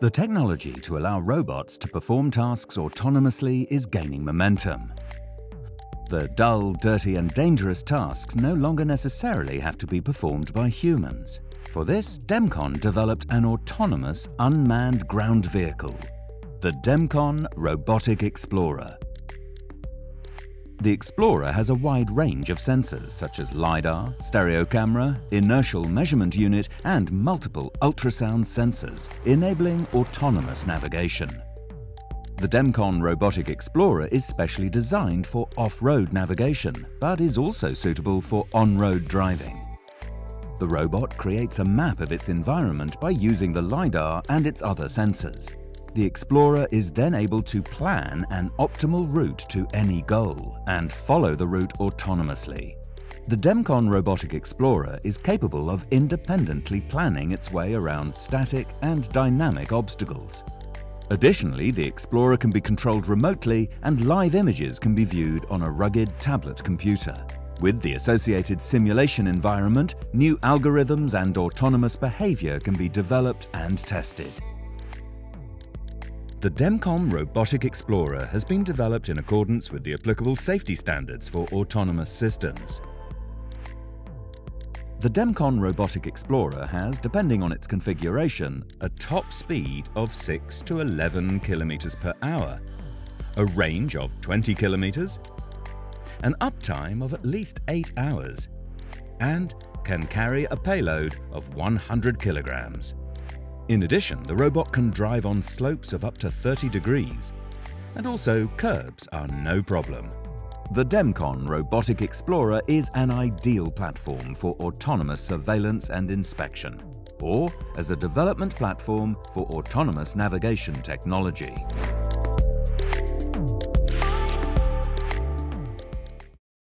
The technology to allow robots to perform tasks autonomously is gaining momentum. The dull, dirty and dangerous tasks no longer necessarily have to be performed by humans. For this, Demcon developed an autonomous unmanned ground vehicle, the Demcon Robotic Explorer. The Explorer has a wide range of sensors such as LiDAR, stereo camera, inertial measurement unit and multiple ultrasound sensors, enabling autonomous navigation. The Demcon Robotic Explorer is specially designed for off-road navigation, but is also suitable for on-road driving. The robot creates a map of its environment by using the LiDAR and its other sensors. The Explorer is then able to plan an optimal route to any goal and follow the route autonomously. The Demcon Robotic Explorer is capable of independently planning its way around static and dynamic obstacles. Additionally, the Explorer can be controlled remotely and live images can be viewed on a rugged tablet computer. With the associated simulation environment, new algorithms and autonomous behavior can be developed and tested. The Demcon Robotic Explorer has been developed in accordance with the applicable safety standards for autonomous systems. The Demcon Robotic Explorer has, depending on its configuration, a top speed of 6 to 11 kilometers per hour, a range of 20 kilometers, an uptime of at least 8 hours, and can carry a payload of 100 kilograms. In addition, the robot can drive on slopes of up to 30 degrees, and also curbs are no problem. The Demcon Robotic Explorer is an ideal platform for autonomous surveillance and inspection, or as a development platform for autonomous navigation technology.